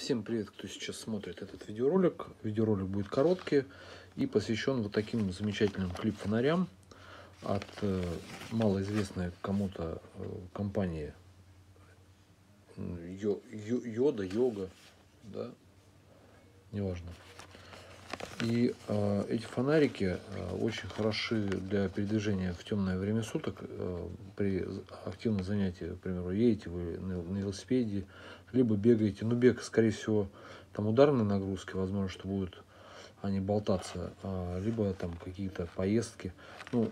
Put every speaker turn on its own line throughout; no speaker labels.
Всем привет, кто сейчас смотрит этот видеоролик. Видеоролик будет короткий и посвящен вот таким замечательным клип-фонарям от э, малоизвестной кому-то э, компании Йо, Йо, Йода, Йога, да, неважно. И э, эти фонарики э, очень хороши для передвижения в темное время суток. Э, при активном занятии, к примеру, едете вы на, на велосипеде, либо бегаете. Ну, бег, скорее всего, там ударные нагрузки, возможно, что будут они болтаться, а, либо там какие-то поездки. Ну,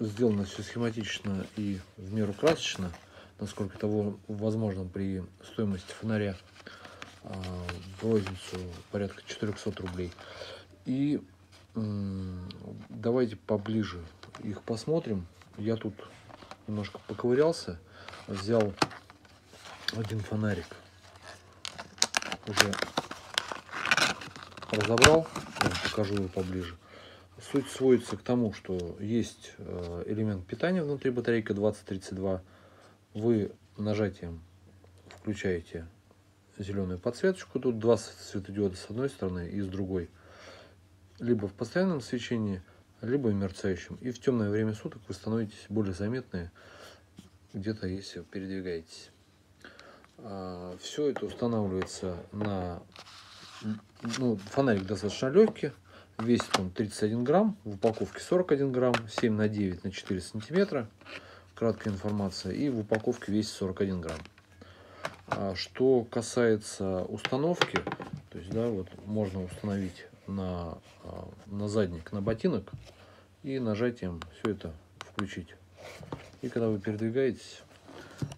сделано все схематично и в меру красочно, насколько того возможно при стоимости фонаря а, в розницу порядка 400 рублей. И давайте поближе их посмотрим. Я тут немножко поковырялся, взял один фонарик, уже разобрал, покажу его поближе. Суть сводится к тому, что есть э, элемент питания внутри батарейка 2032. Вы нажатием включаете зеленую подсветочку. Тут два светодиода с одной стороны и с другой либо в постоянном свечении, либо в мерцающем. И в темное время суток вы становитесь более заметны где-то, если передвигаетесь. А, Все это устанавливается на... Ну, фонарик достаточно легкий, весит он 31 грамм, в упаковке 41 грамм, 7 на 9 на 4 сантиметра, краткая информация, и в упаковке весит 41 грамм. А что касается установки, то есть, да, вот можно установить на, а, на задник, на ботинок и нажатием все это включить. И когда вы передвигаетесь,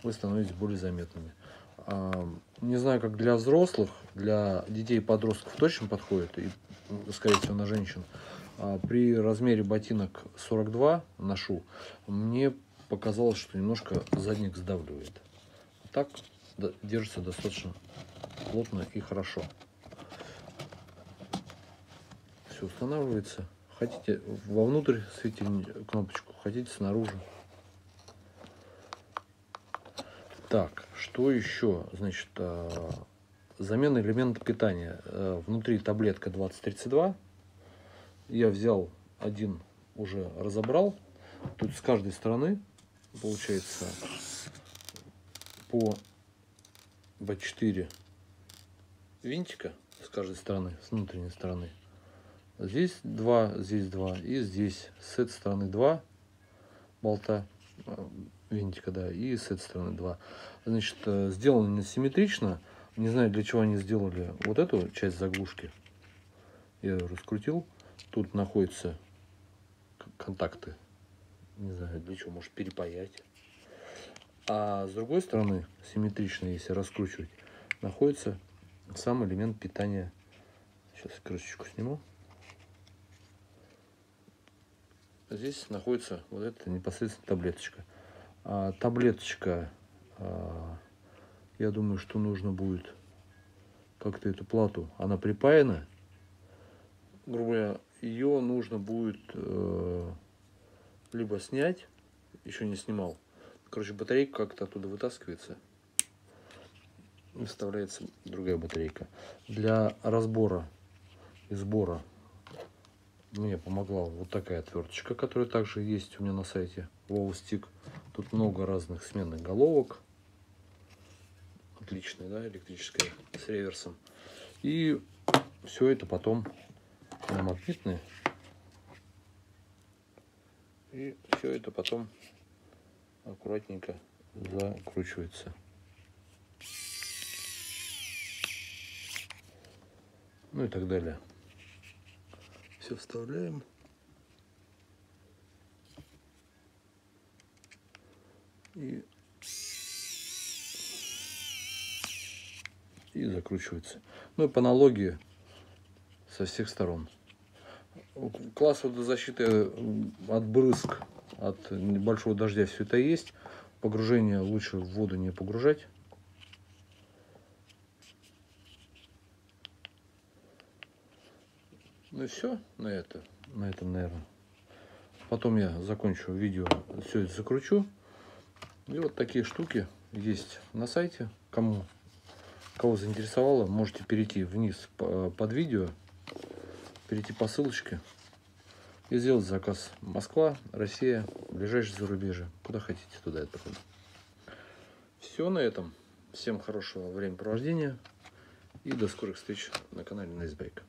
вы становитесь более заметными. А, не знаю, как для взрослых, для детей и подростков точно подходит, и, скорее всего, на женщин. А при размере ботинок 42 ношу, мне показалось, что немножко задник сдавливает. Так держится достаточно плотно и хорошо все устанавливается. Хотите вовнутрь светильник, кнопочку, хотите снаружи. Так, что еще? Значит, а, замена элемента питания. Э, внутри таблетка 2032. Я взял один, уже разобрал. Тут с каждой стороны получается по B4 винтика с каждой стороны, с внутренней стороны. Здесь два, здесь два. И здесь с этой стороны два болта э, винтика, да, и с этой стороны два. Значит, э, сделано симметрично. Не знаю, для чего они сделали вот эту часть заглушки. Я ее раскрутил. Тут находятся контакты. Не знаю, для чего, может перепаять. А с другой стороны, симметрично, если раскручивать, находится сам элемент питания. Сейчас крышечку сниму. Здесь находится вот эта непосредственно таблеточка. А, таблеточка, а, я думаю, что нужно будет как-то эту плату, она припаяна. Грубо говоря, ее нужно будет э, либо снять, еще не снимал. Короче, батарейка как-то оттуда вытаскивается. Выставляется другая батарейка. Для разбора и сбора мне помогла вот такая отверточка, которая также есть у меня на сайте Wallstick. Тут много разных сменных головок. Отличная, да, электрическая, с реверсом. И все это потом магнитное. И все это потом аккуратненько закручивается. Ну и так далее все вставляем. И, и закручивается. Ну и по аналогии со всех сторон. Класс водозащиты от брызг, от небольшого дождя все это есть. Погружение лучше в воду не погружать. Ну и все на это. На этом, наверное. Потом я закончу видео, все это закручу. И вот такие штуки есть на сайте. Кому Кого заинтересовало, можете перейти вниз под видео, перейти по ссылочке и сделать заказ. Москва, Россия, ближайшее зарубежье. Куда хотите, туда отправим. Все на этом. Всем хорошего времяпровождения и до скорых встреч на канале Найсбайк.